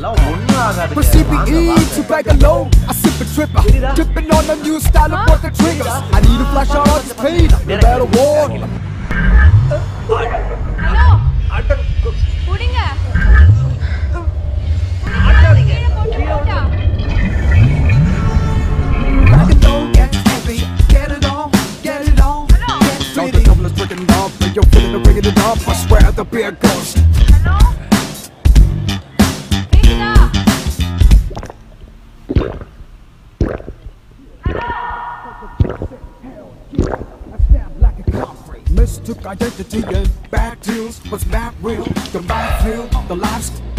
அதெல்லாம் ஒண்ணும் ஆகாது From CBE to Bangalore, I sip a tripper. Tripping on the new style of what the triggers. I need a flash on this pain, no matter what. Hello குடிங்க கீழே போட்டு போட்டா Rock it on, get heavy, get it on, get it on. Get the tumblers breaking it off, and you're feeling it, bringing it up. I swear the beer goes. Mistook identity and bad deals was mad real. The mind feel, the lifestyle.